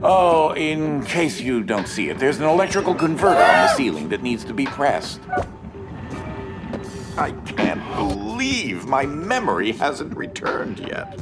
Oh, in case you don't see it, there's an electrical converter on the ceiling that needs to be pressed. I can't believe my memory hasn't returned yet.